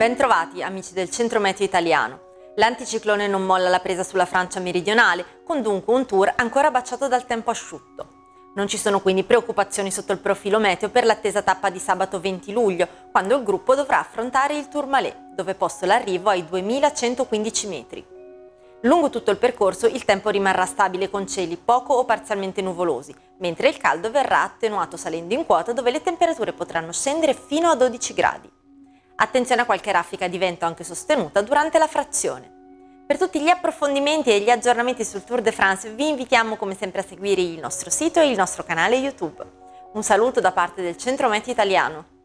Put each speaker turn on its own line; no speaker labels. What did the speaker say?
Bentrovati amici del centro meteo italiano. L'anticiclone non molla la presa sulla Francia meridionale, con dunque un tour ancora baciato dal tempo asciutto. Non ci sono quindi preoccupazioni sotto il profilo meteo per l'attesa tappa di sabato 20 luglio, quando il gruppo dovrà affrontare il Tourmalet, dove posto l'arrivo ai 2115 metri. Lungo tutto il percorso il tempo rimarrà stabile con cieli poco o parzialmente nuvolosi, mentre il caldo verrà attenuato salendo in quota dove le temperature potranno scendere fino a 12 gradi. Attenzione a qualche raffica di vento anche sostenuta durante la frazione. Per tutti gli approfondimenti e gli aggiornamenti sul Tour de France vi invitiamo come sempre a seguire il nostro sito e il nostro canale YouTube. Un saluto da parte del Centro Meteo Italiano.